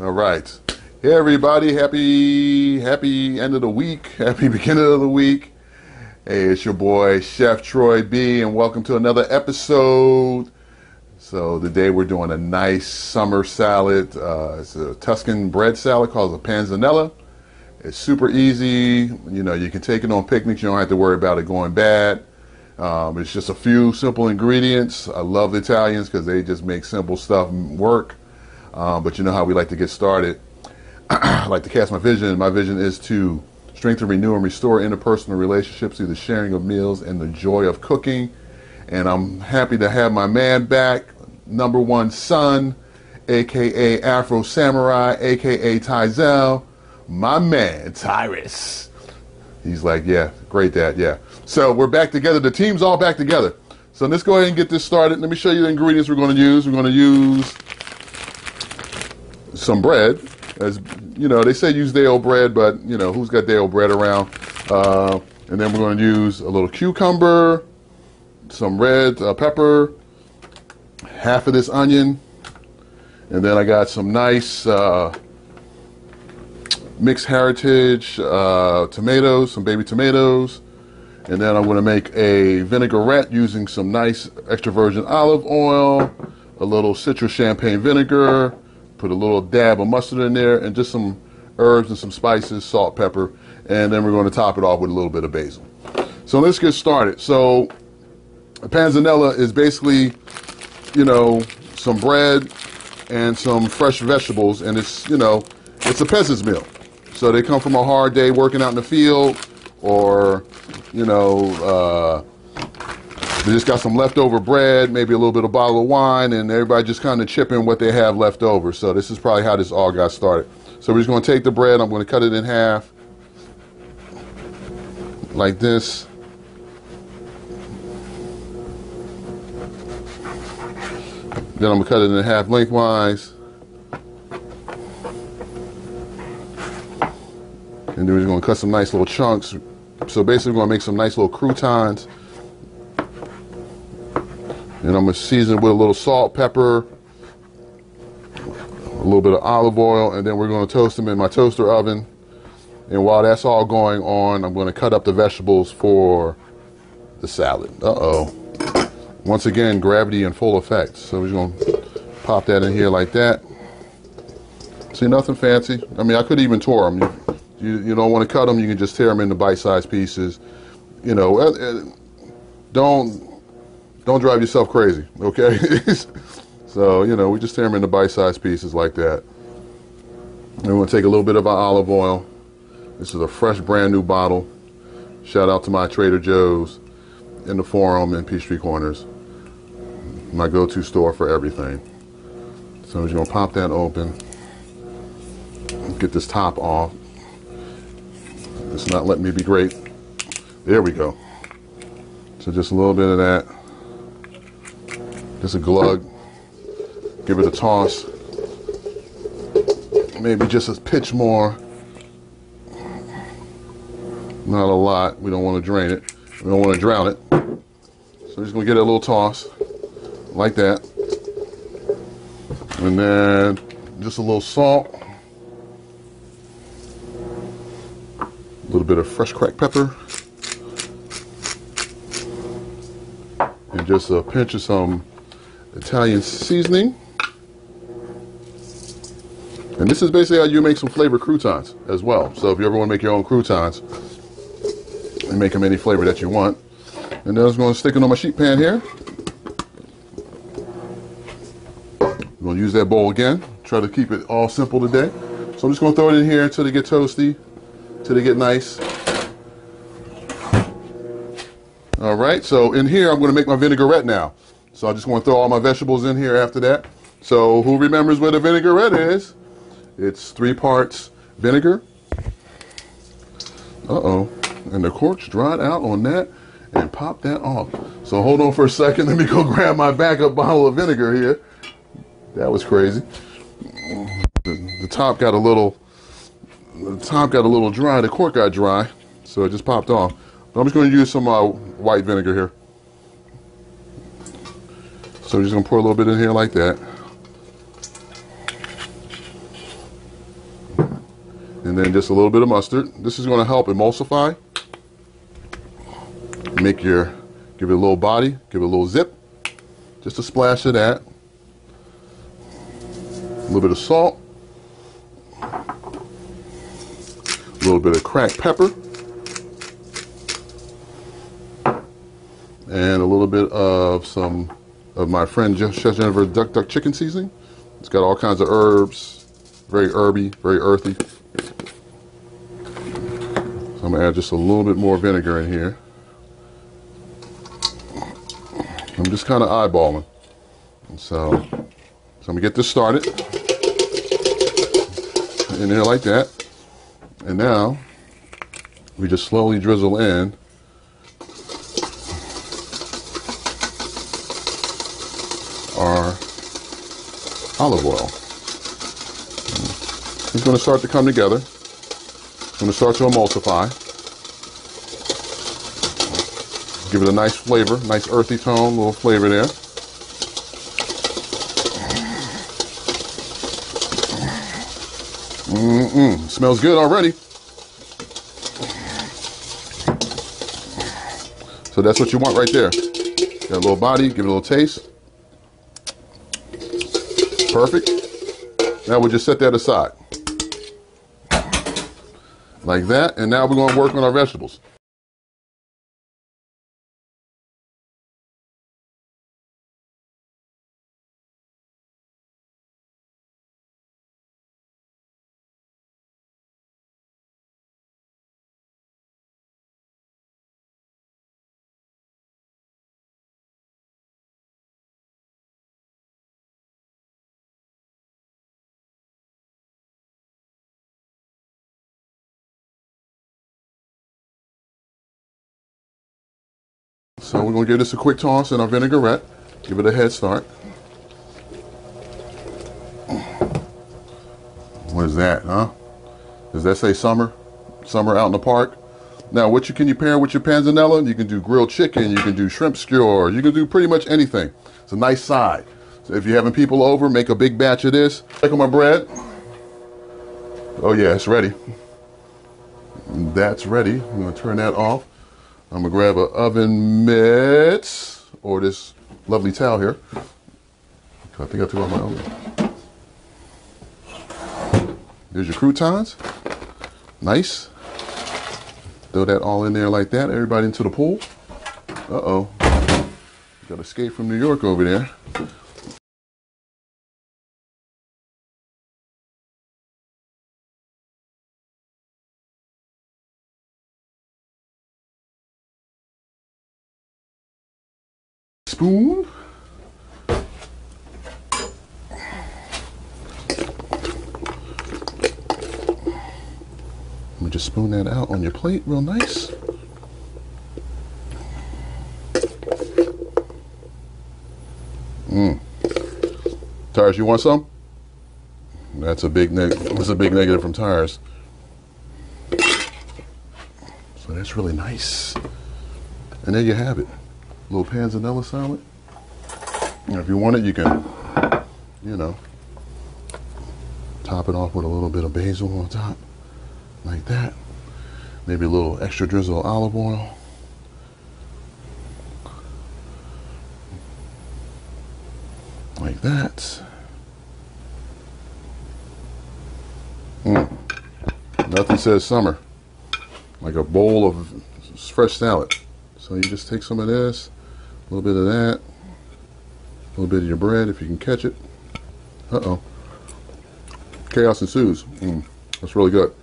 All right. Hey everybody, happy happy end of the week. Happy beginning of the week. Hey, it's your boy Chef Troy B and welcome to another episode. So today we're doing a nice summer salad. Uh, it's a Tuscan bread salad called a panzanella. It's super easy. You know, you can take it on picnics. You don't have to worry about it going bad. Um, it's just a few simple ingredients. I love the Italians because they just make simple stuff work. Um, but you know how we like to get started. I like to cast my vision. My vision is to strengthen, renew, and restore interpersonal relationships through the sharing of meals and the joy of cooking. And I'm happy to have my man back, number one son, aka Afro Samurai, aka Tyzel, my man Tyrus. He's like, yeah, great dad, yeah. So we're back together. The team's all back together. So let's go ahead and get this started. Let me show you the ingredients we're going to use. We're going to use some bread. As you know, they say use day old bread, but you know who's got day old bread around? Uh, and then we're going to use a little cucumber, some red uh, pepper, half of this onion, and then I got some nice uh, mixed heritage uh, tomatoes, some baby tomatoes, and then I'm going to make a vinaigrette using some nice extra virgin olive oil, a little citrus champagne vinegar, put a little dab of mustard in there, and just some herbs and some spices, salt, pepper, and then we're going to top it off with a little bit of basil. So let's get started. So panzanella is basically, you know, some bread and some fresh vegetables, and it's, you know, it's a peasant's meal. So they come from a hard day working out in the field, or, you know, uh, they just got some leftover bread, maybe a little bit of bottle of wine, and everybody just kind of chipping what they have left over. So this is probably how this all got started. So we're just going to take the bread, I'm going to cut it in half, like this. Then I'm going to cut it in half lengthwise. And then we're going to cut some nice little chunks. So basically, we're going to make some nice little croutons. And I'm going to season with a little salt, pepper, a little bit of olive oil, and then we're going to toast them in my toaster oven. And while that's all going on, I'm going to cut up the vegetables for the salad. Uh-oh. Once again, gravity in full effect. So we're going to pop that in here like that. See, nothing fancy. I mean, I could even tore them. You, you don't want to cut them, you can just tear them into bite-sized pieces. You know, uh, uh, don't don't drive yourself crazy, okay? so, you know, we just tear them into bite-sized pieces like that. And we're to take a little bit of our olive oil. This is a fresh, brand new bottle. Shout out to my Trader Joe's in the Forum in Peachtree Corners. My go-to store for everything. So we're going to pop that open. Get this top off. It's not letting me be great. There we go. So just a little bit of that. Just a glug. Give it a toss. Maybe just a pitch more. Not a lot. We don't want to drain it. We don't want to drown it. So we're just going to get a little toss. Like that. And then just a little salt. A little bit of fresh cracked pepper. And just a pinch of some Italian seasoning. And this is basically how you make some flavored croutons as well. So if you ever want to make your own croutons, and make them any flavor that you want. And then I'm going to stick it on my sheet pan here. I'm going to use that bowl again. Try to keep it all simple today. So I'm just going to throw it in here until they get toasty, until they get nice. All right, so in here I'm going to make my vinaigrette now. So I just want to throw all my vegetables in here after that. So who remembers what a vinaigrette is? It's three parts vinegar. Uh-oh. And the cork's dried out on that and pop that off. So hold on for a second. Let me go grab my backup bottle of vinegar here. That was crazy. The, the top got a little, the top got a little dry. The cork got dry, so it just popped off. But I'm just going to use some uh, white vinegar here. So I'm just going to pour a little bit in here like that. And then just a little bit of mustard. This is going to help emulsify. Make your, give it a little body, give it a little zip. Just a splash of that. A little bit of salt. A little bit of cracked pepper. And a little bit of some of my friend Chef Jennifer Duck Duck Chicken Seasoning. It's got all kinds of herbs, very herby, very earthy. So I'm gonna add just a little bit more vinegar in here. I'm just kind of eyeballing. And so, so I'm gonna get this started in there like that. And now we just slowly drizzle in olive oil. Mm. It's going to start to come together. It's going to start to emulsify. Give it a nice flavor, nice earthy tone, little flavor there. Mm-mm, smells good already. So that's what you want right there. Got a little body, give it a little taste. Perfect. Now we'll just set that aside. Like that. And now we're going to work on our vegetables. So we're going to give this a quick toss in our vinaigrette. Give it a head start. What is that, huh? Does that say summer? Summer out in the park? Now, what you can you pair with your panzanella? You can do grilled chicken, you can do shrimp skewer, you can do pretty much anything. It's a nice side. So if you're having people over, make a big batch of this. Check on my bread. Oh yeah, it's ready. That's ready. I'm gonna turn that off. I'm gonna grab an oven mitt or this lovely towel here. I think I took out my oven. There's your croutons. Nice. Throw that all in there like that. Everybody into the pool. Uh-oh. Got escape from New York over there. Spoon. Let me just spoon that out on your plate real nice. Mmm. Tyrus, you want some? That's a big neg that's a big negative from Tyrus. So that's really nice. And there you have it. Little panzanella salad. And if you want it, you can, you know, top it off with a little bit of basil on top like that. Maybe a little extra drizzle of olive oil. Like that. Mm. Nothing says summer. Like a bowl of fresh salad. So you just take some of this, a little bit of that, a little bit of your bread if you can catch it. Uh-oh. Chaos ensues. Mm. That's really good.